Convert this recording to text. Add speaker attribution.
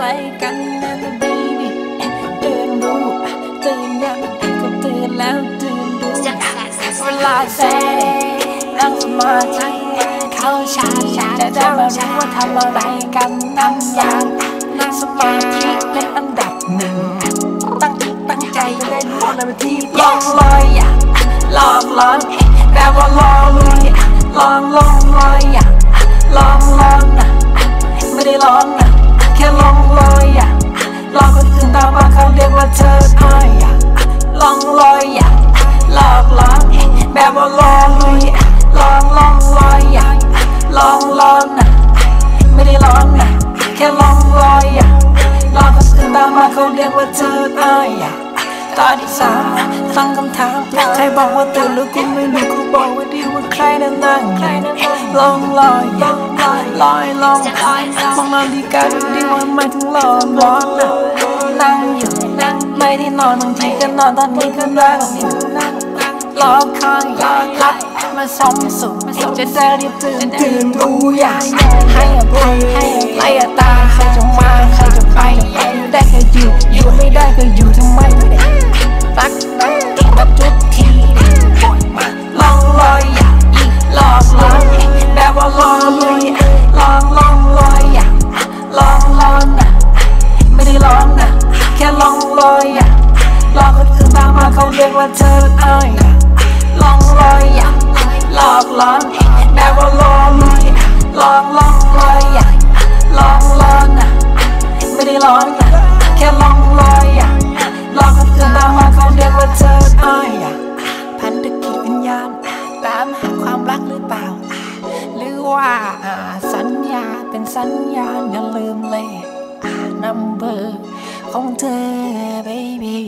Speaker 1: อะไรกันนะ baby ตื่นรู้ตื่นยังก็ตื่นแล้วตื่นรู้เวลาแซ่นั่งสมาธิเข้าชาชาแต่ได้มารู้ว่าทำอะไรกันนั่งยางนั่งสมาธิเป็นอันดับหนึ่งตั้งจิตตั้งใจจะได้รู้อะไรเป็นที่ลองลอยอะลองลอนแต่ว่าลองลุยลองลองลอยอะลองลองอะไม่ได้ลองอะแค่ลอง ว่าเธออ้ายอะลองลอยอะลองลอนแบบว่าลองลุยอะลองลองลอยอะลองลองอะไม่ได้ลองอะแค่ลองลอยอะลองคนอื่นตามมาเขาเรียกว่าเธออ้ายอะตอนที่สามฟังคำถามใครบอกว่าตื่นแล้วกูไม่รู้กูบอกว่าดีว่าใครนั่นนั่งลองลอยอะลอยลองมองนาฬิกาดูดีว่าไม่ถึงลองร้อนนะ นั่งอยู่นั่งไม่ได้นอนบางทีก็นอนตอนนี้ก็นั่งอยู่รอคอยรอรับมาส่องสุขจะได้รีบตื่นตื่นรู้อยากให้อภัยให้ไล่ รียกว่าเธออ้ายลองลอยอยากหลอกลอนแบบว่าลองลุยลองลองลอยอยากลองลองนะไม่ได้ร้องนะแค่ลองลอยอะลองคนอื่นตามมาเขาเรียกว่าเธออ้ายอะพันธกิจวิญญาณตามหาความรักหรือเปล่า หรือว่าอ่าสัญญาเป็นสัญญาณอย่าลืมเลยนัมเบอร์ของเธอ baby